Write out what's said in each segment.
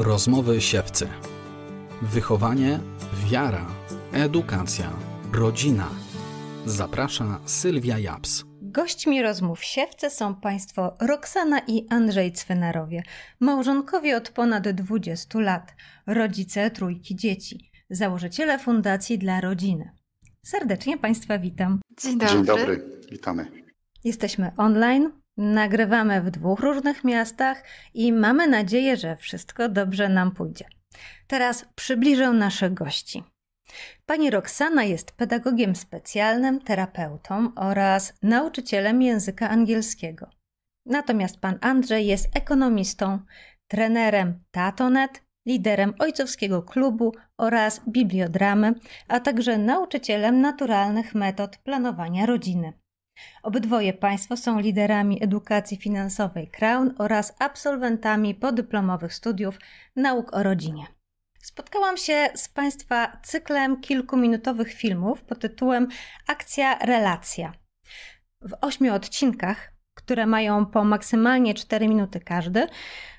Rozmowy siewcy. Wychowanie, wiara, edukacja, rodzina. Zaprasza Sylwia Japs. Gośćmi rozmów siewce są państwo Roxana i Andrzej Cwenarowie, małżonkowie od ponad 20 lat, rodzice trójki dzieci, założyciele Fundacji dla Rodziny. Serdecznie Państwa witam. Dzień dobry. Dzień dobry, witamy. Jesteśmy online, nagrywamy w dwóch różnych miastach i mamy nadzieję, że wszystko dobrze nam pójdzie. Teraz przybliżę naszych gości. Pani Roxana jest pedagogiem specjalnym, terapeutą oraz nauczycielem języka angielskiego. Natomiast pan Andrzej jest ekonomistą, trenerem Tatonet, liderem ojcowskiego klubu oraz bibliodramy, a także nauczycielem naturalnych metod planowania rodziny. Obydwoje państwo są liderami edukacji finansowej Crown oraz absolwentami podyplomowych studiów nauk o rodzinie. Spotkałam się z Państwa cyklem kilkuminutowych filmów pod tytułem Akcja Relacja. W ośmiu odcinkach, które mają po maksymalnie 4 minuty każdy,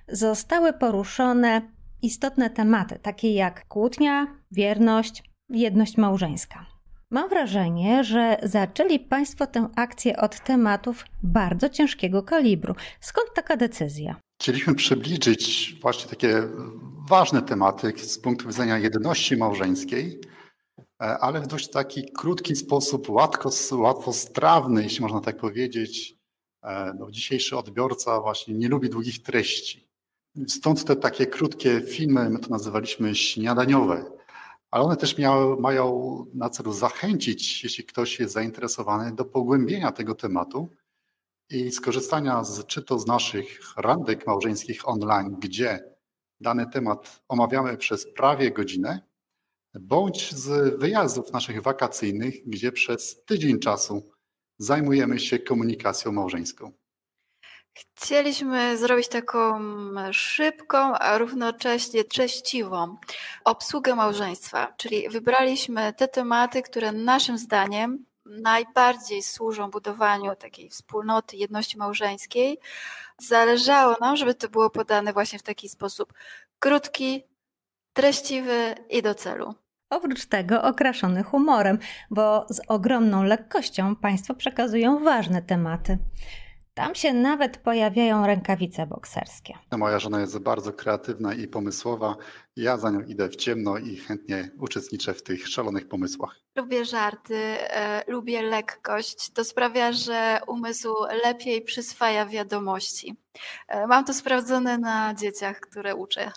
zostały poruszone istotne tematy, takie jak kłótnia, wierność, jedność małżeńska. Mam wrażenie, że zaczęli Państwo tę akcję od tematów bardzo ciężkiego kalibru. Skąd taka decyzja? Chcieliśmy przybliżyć właśnie takie ważne tematy z punktu widzenia jedności małżeńskiej, ale w dość taki krótki sposób, łatwo, łatwostrawny, jeśli można tak powiedzieć. No, dzisiejszy odbiorca właśnie nie lubi długich treści. Stąd te takie krótkie filmy, my to nazywaliśmy śniadaniowe, ale one też miały, mają na celu zachęcić, jeśli ktoś jest zainteresowany, do pogłębienia tego tematu i skorzystania z, czy to z naszych randek małżeńskich online, gdzie dany temat omawiamy przez prawie godzinę, bądź z wyjazdów naszych wakacyjnych, gdzie przez tydzień czasu zajmujemy się komunikacją małżeńską. Chcieliśmy zrobić taką szybką, a równocześnie treściwą obsługę małżeństwa, czyli wybraliśmy te tematy, które naszym zdaniem najbardziej służą budowaniu takiej wspólnoty, jedności małżeńskiej. Zależało nam, żeby to było podane właśnie w taki sposób krótki, treściwy i do celu. Oprócz tego okraszony humorem, bo z ogromną lekkością Państwo przekazują ważne tematy. Tam się nawet pojawiają rękawice bokserskie. Moja żona jest bardzo kreatywna i pomysłowa. Ja za nią idę w ciemno i chętnie uczestniczę w tych szalonych pomysłach. Lubię żarty, e, lubię lekkość. To sprawia, że umysł lepiej przyswaja wiadomości. E, mam to sprawdzone na dzieciach, które uczę.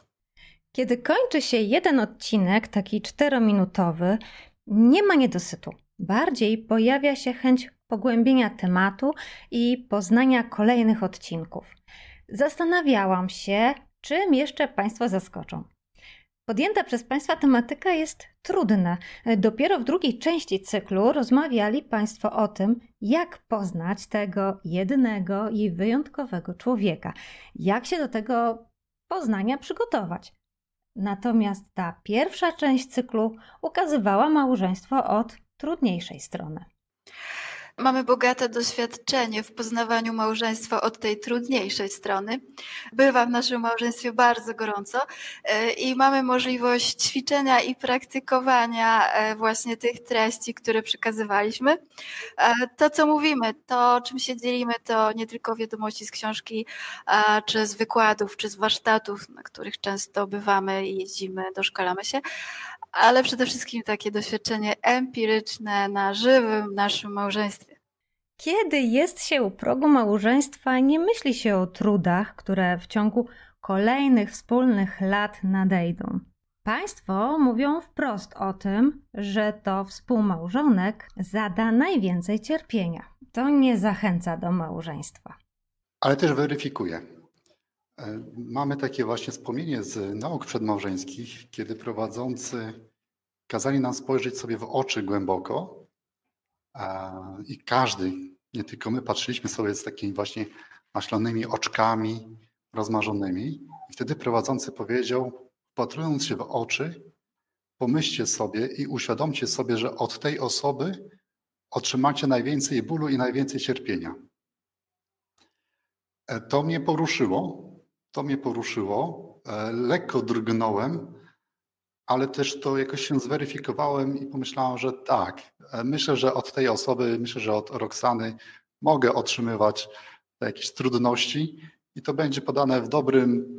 Kiedy kończy się jeden odcinek, taki czterominutowy, nie ma niedosytu. Bardziej pojawia się chęć pogłębienia tematu i poznania kolejnych odcinków. Zastanawiałam się, czym jeszcze Państwo zaskoczą. Podjęta przez Państwa tematyka jest trudna. Dopiero w drugiej części cyklu rozmawiali Państwo o tym, jak poznać tego jednego i wyjątkowego człowieka, jak się do tego poznania przygotować. Natomiast ta pierwsza część cyklu ukazywała małżeństwo od trudniejszej strony. Mamy bogate doświadczenie w poznawaniu małżeństwa od tej trudniejszej strony. Bywa w naszym małżeństwie bardzo gorąco e, i mamy możliwość ćwiczenia i praktykowania e, właśnie tych treści, które przekazywaliśmy. E, to, co mówimy, to, czym się dzielimy, to nie tylko wiadomości z książki, czy z wykładów, czy z warsztatów, na których często bywamy i jeździmy, doszkalamy się, ale przede wszystkim takie doświadczenie empiryczne na żywym naszym małżeństwie. Kiedy jest się u progu małżeństwa, nie myśli się o trudach, które w ciągu kolejnych wspólnych lat nadejdą. Państwo mówią wprost o tym, że to współmałżonek zada najwięcej cierpienia. To nie zachęca do małżeństwa. Ale też weryfikuje. E, mamy takie właśnie wspomnienie z nauk przedmałżeńskich, kiedy prowadzący kazali nam spojrzeć sobie w oczy głęboko i każdy, nie tylko my, patrzyliśmy sobie z takimi właśnie maślonymi oczkami rozmarzonymi. I wtedy prowadzący powiedział, wpatrując się w oczy, pomyślcie sobie i uświadomcie sobie, że od tej osoby otrzymacie najwięcej bólu i najwięcej cierpienia. E, to mnie poruszyło, to mnie poruszyło. E, lekko drgnąłem, ale też to jakoś się zweryfikowałem i pomyślałem, że tak. E, myślę, że od tej osoby, myślę, że od Roxany mogę otrzymywać jakieś trudności i to będzie podane w dobrym,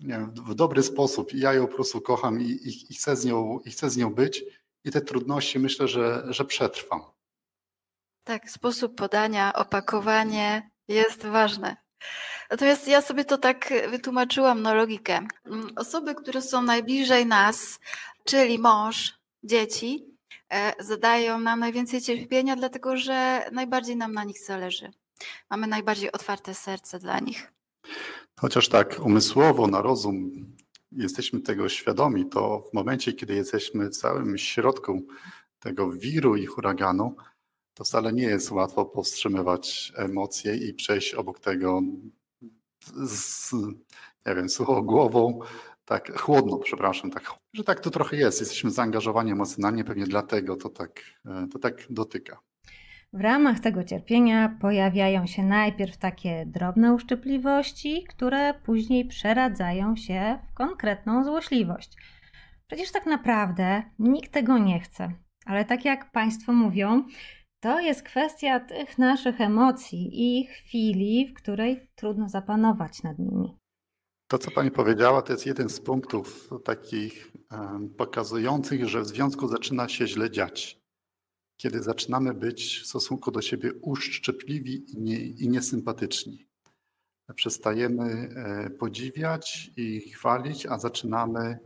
wiem, w dobry sposób. Ja ją po prostu kocham i, i, i, chcę z nią, i chcę z nią być i te trudności myślę, że, że przetrwam. Tak, sposób podania, opakowanie jest ważne. Natomiast ja sobie to tak wytłumaczyłam na logikę. Mm, osoby, które są najbliżej nas, czyli mąż, dzieci, e, zadają nam najwięcej cierpienia, dlatego że najbardziej nam na nich zależy. Mamy najbardziej otwarte serce dla nich. Chociaż tak umysłowo, na rozum jesteśmy tego świadomi, to w momencie, kiedy jesteśmy w całym środku tego wiru i huraganu, to wcale nie jest łatwo powstrzymywać emocje i przejść obok tego z, nie wiem, suchą głową, tak chłodno, przepraszam, tak, że tak to trochę jest. Jesteśmy zaangażowani emocjonalnie, pewnie dlatego to tak, to tak dotyka. W ramach tego cierpienia pojawiają się najpierw takie drobne uszczypliwości, które później przeradzają się w konkretną złośliwość. Przecież tak naprawdę nikt tego nie chce, ale tak jak Państwo mówią, to jest kwestia tych naszych emocji i chwili, w której trudno zapanować nad nimi. To, co Pani powiedziała, to jest jeden z punktów takich pokazujących, że w związku zaczyna się źle dziać. Kiedy zaczynamy być w stosunku do siebie uszczypliwi i, nie, i niesympatyczni. Przestajemy e, podziwiać i chwalić, a zaczynamy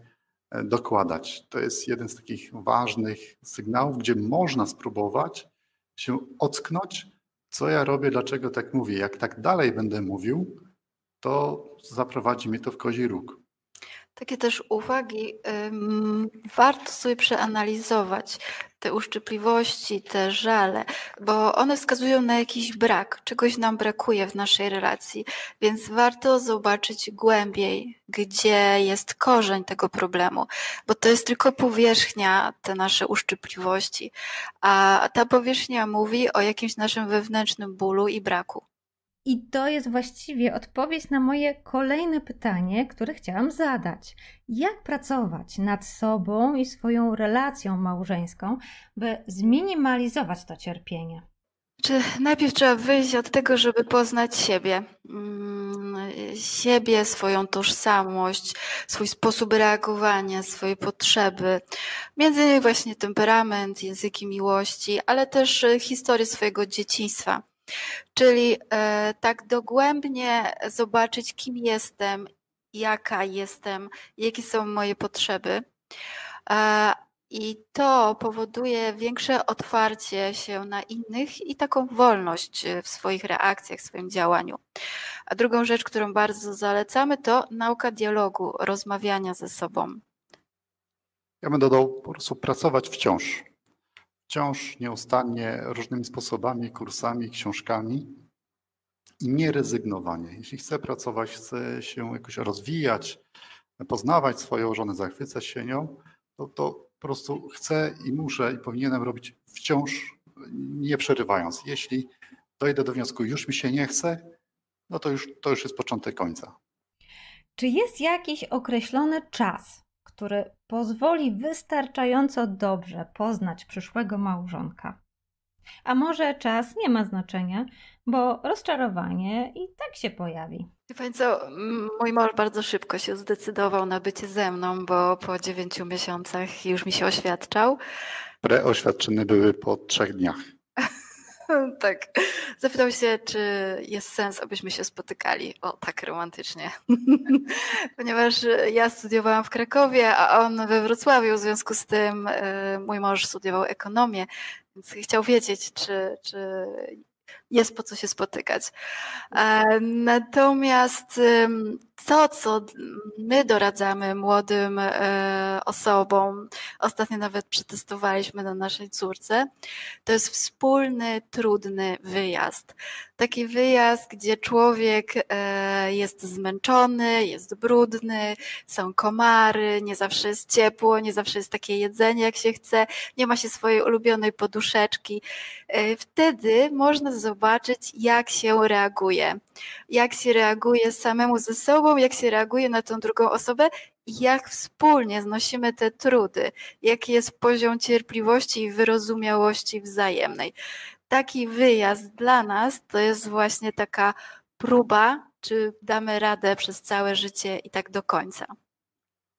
e, dokładać. To jest jeden z takich ważnych sygnałów, gdzie można spróbować się ocknąć, co ja robię, dlaczego tak mówię. Jak tak dalej będę mówił, to zaprowadzi mnie to w kozi róg. Takie też uwagi warto sobie przeanalizować te uszczypliwości, te żale, bo one wskazują na jakiś brak, czegoś nam brakuje w naszej relacji, więc warto zobaczyć głębiej, gdzie jest korzeń tego problemu, bo to jest tylko powierzchnia, te nasze uszczypliwości, a ta powierzchnia mówi o jakimś naszym wewnętrznym bólu i braku. I to jest właściwie odpowiedź na moje kolejne pytanie, które chciałam zadać. Jak pracować nad sobą i swoją relacją małżeńską, by zminimalizować to cierpienie? Czy najpierw trzeba wyjść od tego, żeby poznać siebie, mm, siebie, swoją tożsamość, swój sposób reagowania, swoje potrzeby, między innymi właśnie temperament, języki miłości, ale też historię swojego dzieciństwa Czyli e, tak dogłębnie zobaczyć, kim jestem, jaka jestem, jakie są moje potrzeby. E, I to powoduje większe otwarcie się na innych i taką wolność w swoich reakcjach, w swoim działaniu. A drugą rzecz, którą bardzo zalecamy, to nauka dialogu, rozmawiania ze sobą. Ja bym dodał po prostu pracować wciąż wciąż nieustannie różnymi sposobami, kursami, książkami i nie rezygnowanie. Jeśli chcę pracować, chcę się jakoś rozwijać, poznawać swoją żonę, zachwycać się nią, to, to po prostu chcę i muszę i powinienem robić wciąż nie przerywając. Jeśli dojdę do wniosku, już mi się nie chce, no to już, to już jest początek końca. Czy jest jakiś określony czas, który pozwoli wystarczająco dobrze poznać przyszłego małżonka. A może czas nie ma znaczenia, bo rozczarowanie i tak się pojawi. Co, mój mąż bardzo szybko się zdecydował na bycie ze mną, bo po dziewięciu miesiącach już mi się oświadczał. Preoświadczyny były po trzech dniach. tak. Zapytał się, czy jest sens, abyśmy się spotykali. O, tak romantycznie. Ponieważ ja studiowałam w Krakowie, a on we Wrocławiu, w związku z tym y, mój mąż studiował ekonomię, więc chciał wiedzieć, czy, czy jest po co się spotykać. E, natomiast to, co my doradzamy młodym e, osobom, ostatnio nawet przetestowaliśmy na naszej córce, to jest wspólny, trudny wyjazd. Taki wyjazd, gdzie człowiek e, jest zmęczony, jest brudny, są komary, nie zawsze jest ciepło, nie zawsze jest takie jedzenie, jak się chce, nie ma się swojej ulubionej poduszeczki. Wtedy można zobaczyć, jak się reaguje. Jak się reaguje samemu ze sobą osobą, jak się reaguje na tą drugą osobę i jak wspólnie znosimy te trudy, jaki jest poziom cierpliwości i wyrozumiałości wzajemnej. Taki wyjazd dla nas to jest właśnie taka próba, czy damy radę przez całe życie i tak do końca.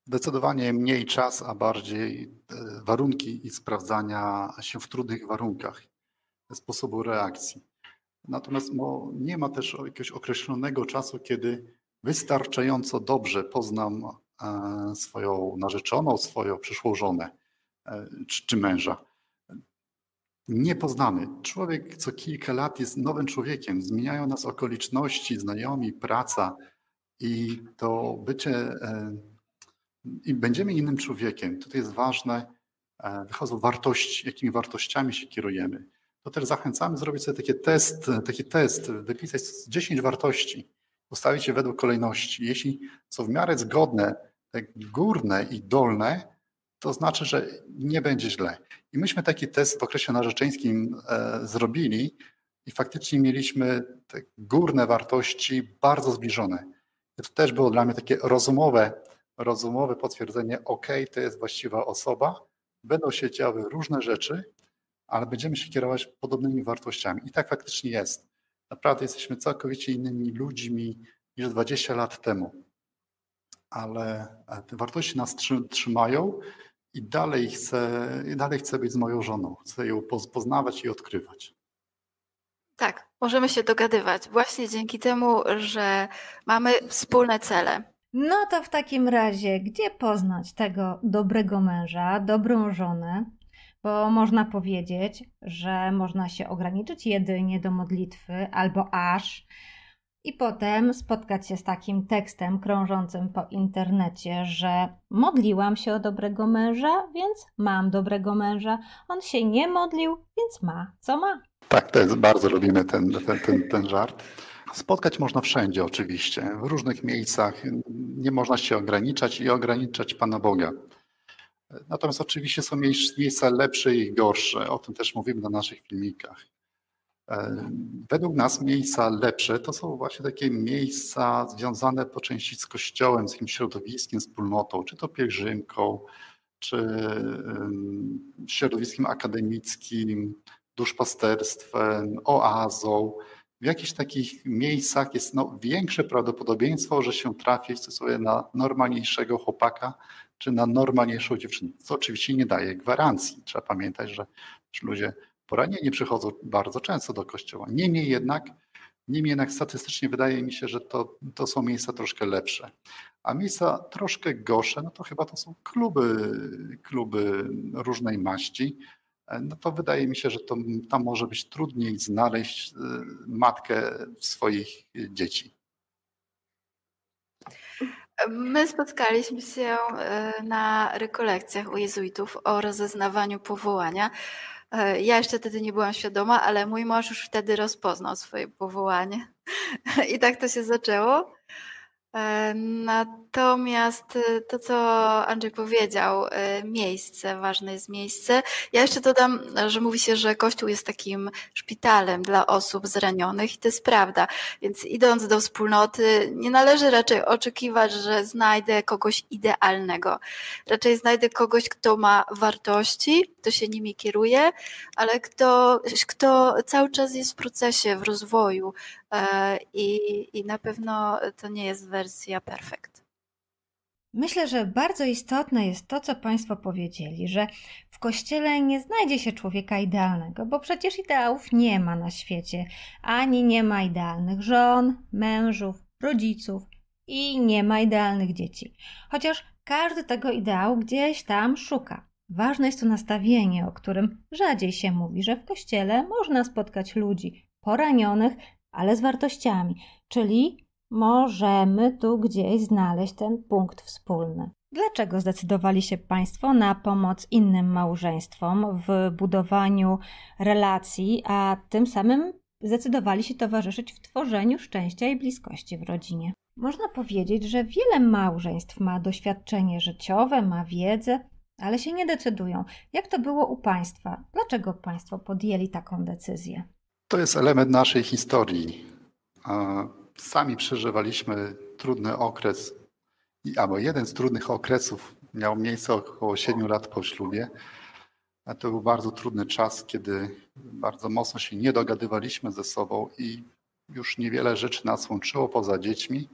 Zdecydowanie mniej czas, a bardziej e, warunki i sprawdzania się w trudnych warunkach, sposobu reakcji. Natomiast nie ma też jakiegoś określonego czasu, kiedy wystarczająco dobrze poznam e, swoją narzeczoną, swoją przyszłą żonę e, czy, czy męża. Nie poznamy. Człowiek co kilka lat jest nowym człowiekiem. Zmieniają nas okoliczności, znajomi, praca i to bycie i będziemy innym człowiekiem. Tutaj jest ważne, e, wychodzą wartości, jakimi wartościami się kierujemy. To też zachęcamy zrobić sobie taki test, taki test, wypisać 10 wartości, ustawić je według kolejności. Jeśli są w miarę zgodne, te górne i dolne, to znaczy, że nie będzie źle. I myśmy taki test w okresie narzeczeńskim e, zrobili i faktycznie mieliśmy te górne wartości bardzo zbliżone. To też było dla mnie takie rozumowe rozumowe potwierdzenie, ok, to jest właściwa osoba, będą się działy różne rzeczy, ale będziemy się kierować podobnymi wartościami. I tak faktycznie jest. Naprawdę jesteśmy całkowicie innymi ludźmi niż 20 lat temu. Ale e, te wartości nas trzymają i dalej chcę, dalej chcę być z moją żoną. Chcę ją poznawać i odkrywać. Tak, możemy się dogadywać właśnie dzięki temu, że mamy wspólne cele. No to w takim razie, gdzie poznać tego dobrego męża, dobrą żonę? Bo można powiedzieć, że można się ograniczyć jedynie do modlitwy albo aż i potem spotkać się z takim tekstem krążącym po internecie, że modliłam się o dobrego męża, więc mam dobrego męża. On się nie modlił, więc ma, co ma. Tak, to jest, bardzo lubimy ten, ten, ten, ten żart. Spotkać można wszędzie oczywiście, w różnych miejscach. Nie można się ograniczać i ograniczać Pana Boga. Natomiast oczywiście są miejsca lepsze i gorsze. O tym też mówimy na naszych filmikach. E, według nas miejsca lepsze to są właśnie takie miejsca związane po części z kościołem, z jakimś środowiskiem, wspólnotą, czy to pielgrzymką, czy środowiskiem akademickim, duszpasterstwem, oazą w jakichś takich miejscach jest no, większe prawdopodobieństwo, że się trafi sobie na normalniejszego chłopaka czy na normalniejszą dziewczynę. Co oczywiście nie daje gwarancji. Trzeba pamiętać, że ludzie poranieni przychodzą bardzo często do kościoła. Niemniej jednak, niemniej jednak statystycznie wydaje mi się, że to, to są miejsca troszkę lepsze. A miejsca troszkę gorsze, no to chyba to są kluby, kluby różnej maści, no to wydaje mi się, że to, tam może być trudniej znaleźć e, matkę swoich dzieci. My spotkaliśmy się e, na rekolekcjach u jezuitów o rozeznawaniu powołania. Ja jeszcze wtedy nie byłam świadoma, ale mój mąż już wtedy rozpoznał swoje powołanie. I tak to się zaczęło. E, natomiast e, to, co Andrzej powiedział, e, miejsce, ważne jest miejsce. Ja jeszcze dodam, że mówi się, że Kościół jest takim szpitalem dla osób zranionych i to jest prawda. Więc idąc do wspólnoty, nie należy raczej oczekiwać, że znajdę kogoś idealnego. Raczej znajdę kogoś, kto ma wartości, kto się nimi kieruje, ale kto, kto cały czas jest w procesie, w rozwoju, i, i na pewno to nie jest wersja perfekt. Myślę, że bardzo istotne jest to, co Państwo powiedzieli, że w kościele nie znajdzie się człowieka idealnego, bo przecież ideałów nie ma na świecie, ani nie ma idealnych żon, mężów, rodziców i nie ma idealnych dzieci. Chociaż każdy tego ideału gdzieś tam szuka. Ważne jest to nastawienie, o którym rzadziej się mówi, że w kościele można spotkać ludzi poranionych, ale z wartościami, czyli możemy tu gdzieś znaleźć ten punkt wspólny. Dlaczego zdecydowali się Państwo na pomoc innym małżeństwom w budowaniu relacji, a tym samym zdecydowali się towarzyszyć w tworzeniu szczęścia i bliskości w rodzinie? Można powiedzieć, że wiele małżeństw ma doświadczenie życiowe, ma wiedzę, ale się nie decydują. Jak to było u Państwa? Dlaczego Państwo podjęli taką decyzję? To jest element naszej historii. sami przeżywaliśmy trudny okres, albo jeden z trudnych okresów miał miejsce około 7 lat po ślubie. To był bardzo trudny czas, kiedy bardzo mocno się nie dogadywaliśmy ze sobą i już niewiele rzeczy nas łączyło poza dziećmi.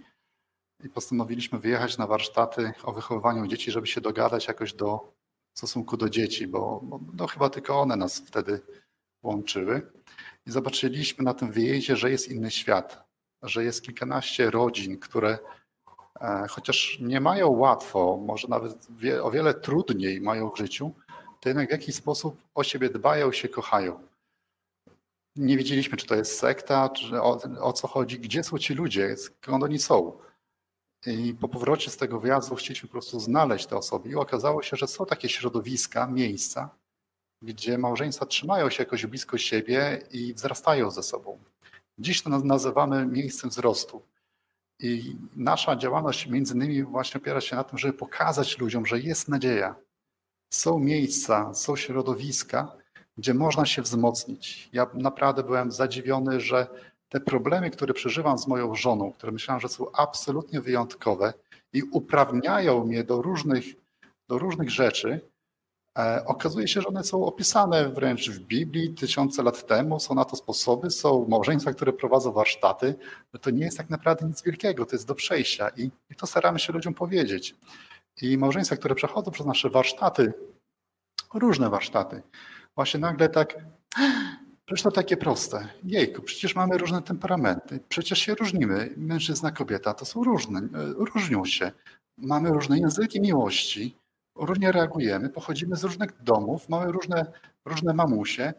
I postanowiliśmy wyjechać na warsztaty o wychowywaniu dzieci, żeby się dogadać jakoś do w stosunku do dzieci, bo, bo no, chyba tylko one nas wtedy łączyły. I zobaczyliśmy na tym wyjeździe, że jest inny świat, że jest kilkanaście rodzin, które e, chociaż nie mają łatwo, może nawet o wiele trudniej mają w życiu, to jednak w jakiś sposób o siebie dbają, się kochają. Nie wiedzieliśmy, czy to jest sekta, czy o, o co chodzi, gdzie są ci ludzie, skąd oni są. I po powrocie z tego wyjazdu chcieliśmy po prostu znaleźć te osoby i okazało się, że są takie środowiska, miejsca, gdzie małżeństwa trzymają się jakoś blisko siebie i wzrastają ze sobą. Dziś to nazywamy miejscem wzrostu. I nasza działalność między innymi właśnie opiera się na tym, żeby pokazać ludziom, że jest nadzieja. Są miejsca, są środowiska, gdzie można się wzmocnić. Ja naprawdę byłem zadziwiony, że te problemy, które przeżywam z moją żoną, które myślałem, że są absolutnie wyjątkowe i uprawniają mnie do różnych, do różnych rzeczy, okazuje się, że one są opisane wręcz w Biblii tysiące lat temu, są na to sposoby, są małżeństwa, które prowadzą warsztaty, że to nie jest tak naprawdę nic wielkiego, to jest do przejścia i, i to staramy się ludziom powiedzieć. I małżeństwa, które przechodzą przez nasze warsztaty, różne warsztaty, właśnie nagle tak Przecież to takie proste. Jejku, przecież mamy różne temperamenty, przecież się różnimy. Mężczyzna, kobieta to są różne, różnią się. Mamy różne języki miłości, różnie reagujemy, pochodzimy z różnych domów, mamy różne, różne mamusie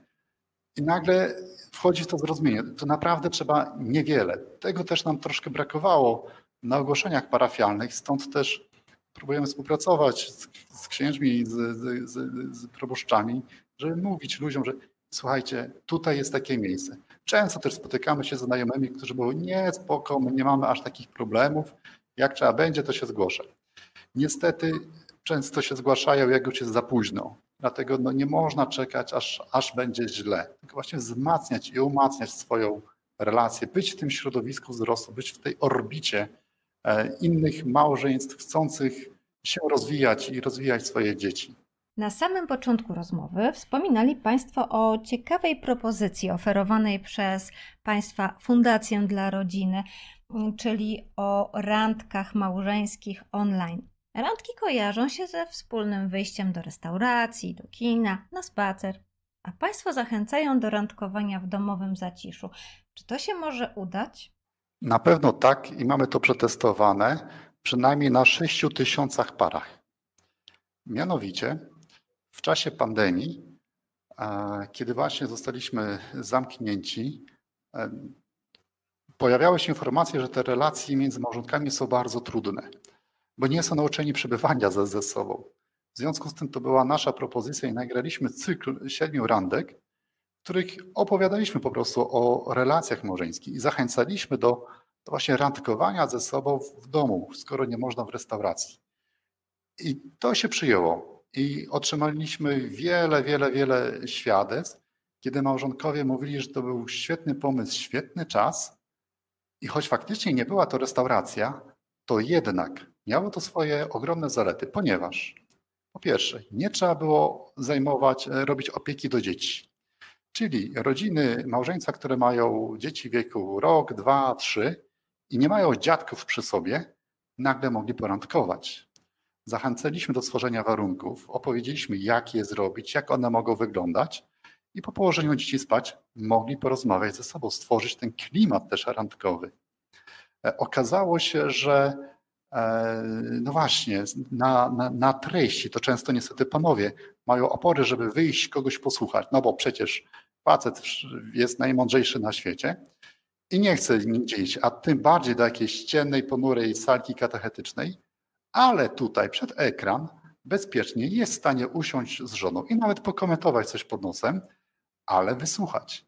i nagle wchodzi w to zrozumienie. To naprawdę trzeba niewiele. Tego też nam troszkę brakowało na ogłoszeniach parafialnych, stąd też próbujemy współpracować z, z księżmi, z, z, z proboszczami, żeby mówić ludziom, że słuchajcie, tutaj jest takie miejsce. Często też spotykamy się z znajomymi, którzy mówią, nie, spoko, my nie mamy aż takich problemów, jak trzeba będzie, to się zgłoszę. Niestety często się zgłaszają, jak już jest za późno. Dlatego no, nie można czekać, aż, aż będzie źle. Tylko właśnie wzmacniać i umacniać swoją relację, być w tym środowisku wzrostu, być w tej orbicie e, innych małżeństw chcących się rozwijać i rozwijać swoje dzieci. Na samym początku rozmowy wspominali Państwo o ciekawej propozycji oferowanej przez Państwa Fundację dla Rodziny, czyli o randkach małżeńskich online. Randki kojarzą się ze wspólnym wyjściem do restauracji, do kina, na spacer, a Państwo zachęcają do randkowania w domowym zaciszu. Czy to się może udać? Na pewno tak i mamy to przetestowane przynajmniej na 6 tysiącach parach. Mianowicie w czasie pandemii, kiedy właśnie zostaliśmy zamknięci, pojawiały się informacje, że te relacje między małżonkami są bardzo trudne, bo nie są nauczeni przebywania ze, ze sobą. W związku z tym to była nasza propozycja i nagraliśmy cykl siedmiu randek, w których opowiadaliśmy po prostu o relacjach małżeńskich i zachęcaliśmy do, do właśnie randkowania ze sobą w domu, skoro nie można w restauracji. I to się przyjęło. I otrzymaliśmy wiele, wiele, wiele świadectw, kiedy małżonkowie mówili, że to był świetny pomysł, świetny czas. I choć faktycznie nie była to restauracja, to jednak miało to swoje ogromne zalety, ponieważ po pierwsze, nie trzeba było zajmować, e, robić opieki do dzieci. Czyli rodziny, małżeństwa, które mają dzieci wieku rok, dwa, trzy i nie mają dziadków przy sobie, nagle mogli porandkować. Zachęcaliśmy do stworzenia warunków, opowiedzieliśmy, jak je zrobić, jak one mogą wyglądać, i po położeniu dzieci spać mogli porozmawiać ze sobą, stworzyć ten klimat też randkowy. E, okazało się, że no właśnie, na, na, na treści to często niestety panowie mają opory, żeby wyjść kogoś posłuchać, no bo przecież facet jest najmądrzejszy na świecie i nie chce nigdzie iść, a tym bardziej do jakiejś ciemnej, ponurej salki katechetycznej, ale tutaj przed ekran bezpiecznie jest w stanie usiąść z żoną i nawet pokomentować coś pod nosem, ale wysłuchać.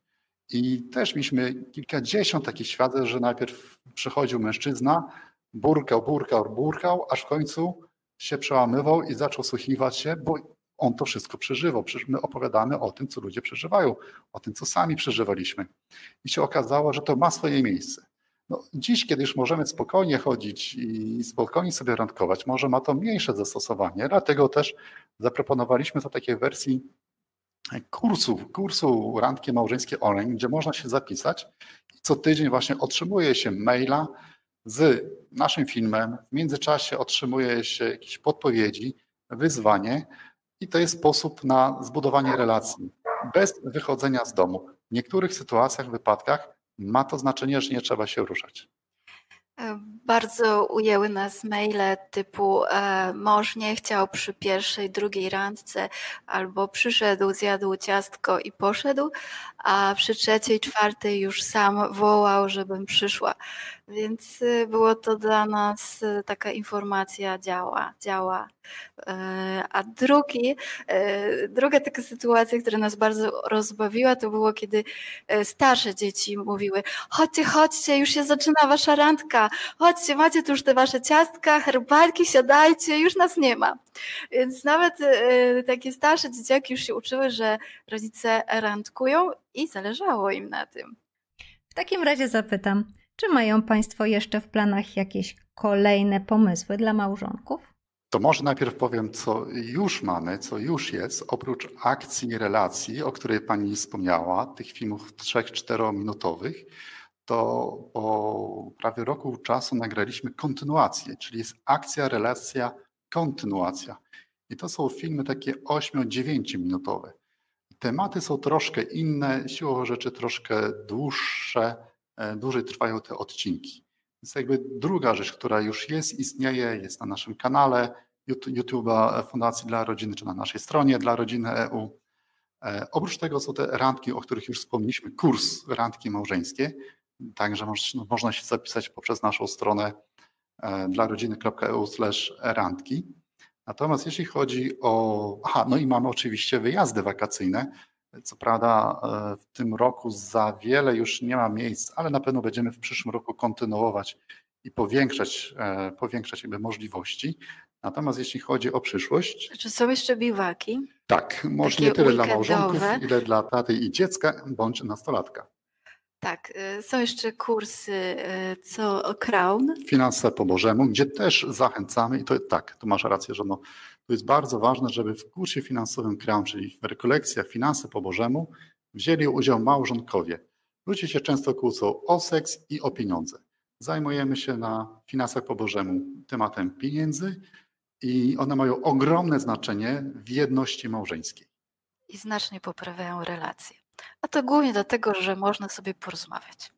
I też mieliśmy kilkadziesiąt takich świadectw, że najpierw przychodził mężczyzna, burkał, burkał, burkał, aż w końcu się przełamywał i zaczął słuchiwać się, bo on to wszystko przeżywał. Przecież my opowiadamy o tym, co ludzie przeżywają, o tym, co sami przeżywaliśmy. I się okazało, że to ma swoje miejsce. No, dziś, kiedy już możemy spokojnie chodzić i spokojnie sobie randkować, może ma to mniejsze zastosowanie, dlatego też zaproponowaliśmy to takiej wersji kursu, kursu randki małżeńskie online, gdzie można się zapisać co tydzień właśnie otrzymuje się maila z naszym filmem, w międzyczasie otrzymuje się jakieś podpowiedzi, wyzwanie i to jest sposób na zbudowanie relacji bez wychodzenia z domu. W niektórych sytuacjach, wypadkach ma to znaczenie, że nie trzeba się ruszać. E, bardzo ujęły nas maile typu e, mąż nie chciał przy pierwszej, drugiej randce, albo przyszedł, zjadł ciastko i poszedł, a przy trzeciej, czwartej już sam wołał, żebym przyszła. Więc y, było to dla nas y, taka informacja działa, działa. E, a drugi, druga taka sytuacja, która nas bardzo rozbawiła, to było, kiedy starsze dzieci mówiły: chodźcie, chodźcie, już się zaczyna wasza randka, chodźcie, macie tu już te wasze ciastka, herbatki, siadajcie, już nas nie ma. Więc nawet takie starsze dzieciaki już się uczyły, że rodzice randkują i zależało im na tym. W takim razie zapytam, czy mają Państwo jeszcze w planach jakieś kolejne pomysły dla małżonków? To może najpierw powiem, co już mamy, co już jest, oprócz akcji relacji, o której Pani wspomniała, tych filmów 3-4 minutowych, to po prawie roku czasu nagraliśmy kontynuację, czyli jest akcja, relacja, kontynuacja. I to są filmy takie 8-9 minutowe. Tematy są troszkę inne, siłowo rzeczy troszkę dłuższe, E, dłużej trwają te odcinki. Więc jakby druga rzecz, która już jest, istnieje, jest na naszym kanale YouTube'a Fundacji dla Rodziny, czy na naszej stronie dla Rodziny EU. E, oprócz tego są te randki, o których już wspomnieliśmy, kurs randki małżeńskie, także można się zapisać poprzez naszą stronę e, dla rodziny.eu randki. Natomiast jeśli chodzi o, aha, no i mamy oczywiście wyjazdy wakacyjne, co prawda e, w tym roku za wiele już nie ma miejsc, ale na pewno będziemy w przyszłym roku kontynuować i powiększać, e, powiększać jakby możliwości. Natomiast jeśli chodzi o przyszłość. Czy są jeszcze biwaki? Tak, może nie tyle dla małżonków, ile dla taty i dziecka bądź nastolatka. Tak, y, są jeszcze kursy y, co Crown. Finanse po Bożemu, gdzie też zachęcamy i to tak, tu masz rację, że no, to jest bardzo ważne, żeby w kursie finansowym Crown, czyli w rekolekcjach Finanse po Bożemu, wzięli udział małżonkowie. Ludzie się często kłócą o seks i o pieniądze. Zajmujemy się na finansach po Bożemu tematem pieniędzy i one mają ogromne znaczenie w jedności małżeńskiej. I znacznie poprawiają relacje. A to głównie dlatego, że można sobie porozmawiać.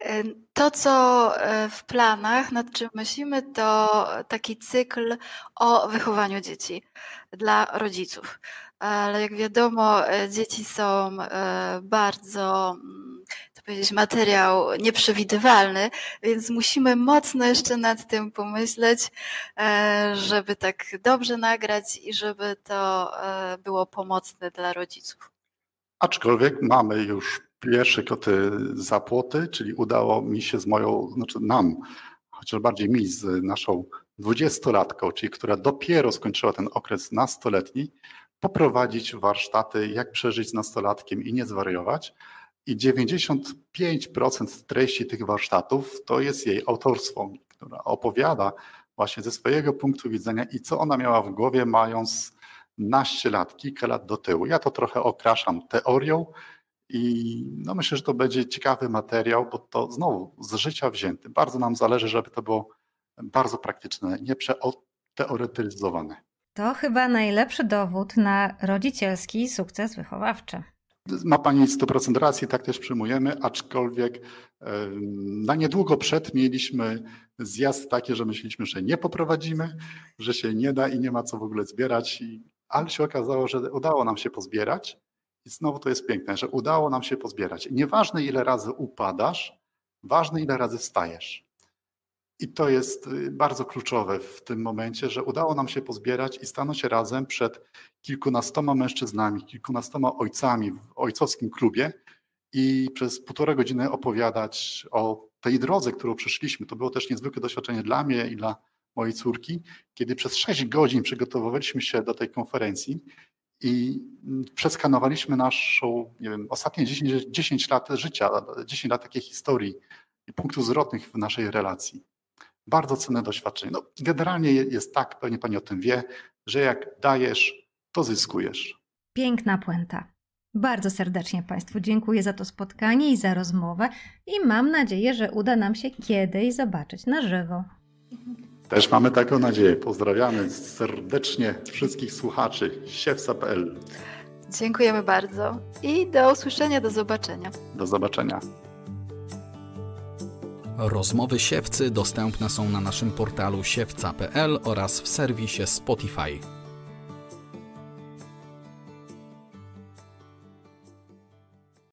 E, to, co e, w planach, nad czym myślimy, to taki cykl o wychowaniu dzieci dla rodziców. Ale jak wiadomo, e, dzieci są bardzo, mm, to powiedzieć, materiał nieprzewidywalny, więc musimy mocno jeszcze nad tym pomyśleć, żeby tak dobrze nagrać i żeby to było pomocne dla rodziców. Aczkolwiek mamy już pierwsze koty zapłoty, czyli udało mi się z moją, znaczy nam, chociaż bardziej mi z naszą dwudziestolatką, czyli która dopiero skończyła ten okres nastoletni, poprowadzić warsztaty, jak przeżyć z nastolatkiem i nie zwariować. I 95% treści tych warsztatów to jest jej autorstwo, która opowiada właśnie ze swojego punktu widzenia i co ona miała w głowie, mając naście lat, kilka lat do tyłu. Ja to trochę okraszam teorią i no myślę, że to będzie ciekawy materiał, bo to znowu z życia wzięty. Bardzo nam zależy, żeby to było bardzo praktyczne, nie przeteoretyzowane. To chyba najlepszy dowód na rodzicielski sukces wychowawczy. Ma Pani 100% racji, tak też przyjmujemy, aczkolwiek na niedługo przed mieliśmy zjazd taki, że myśleliśmy, że nie poprowadzimy, że się nie da i nie ma co w ogóle zbierać i ale się okazało, że udało nam się pozbierać i znowu to jest piękne, że udało nam się pozbierać. I nieważne ile razy upadasz, ważne ile razy wstajesz. I to jest y, bardzo kluczowe w tym momencie, że udało nam się pozbierać i stanąć razem przed kilkunastoma mężczyznami, kilkunastoma ojcami w ojcowskim klubie i przez półtorej godziny opowiadać o tej drodze, którą przeszliśmy. To było też niezwykłe doświadczenie dla mnie i dla mojej córki, kiedy przez 6 godzin przygotowywaliśmy się do tej konferencji i przeskanowaliśmy naszą, nie wiem, ostatnie 10, 10 lat życia, 10 lat takiej historii i punktów zwrotnych w naszej relacji. Bardzo cenne doświadczenie. No, generalnie jest tak, pewnie Pani o tym wie, że jak dajesz, to zyskujesz. Piękna puenta. Bardzo serdecznie Państwu dziękuję za to spotkanie i za rozmowę i mam nadzieję, że uda nam się kiedyś zobaczyć na żywo. Też mamy taką nadzieję. Pozdrawiamy serdecznie wszystkich słuchaczy siewca.pl. Dziękujemy bardzo i do usłyszenia, do zobaczenia. Do zobaczenia. Rozmowy siewcy dostępne są na naszym portalu siewca.pl oraz w serwisie Spotify.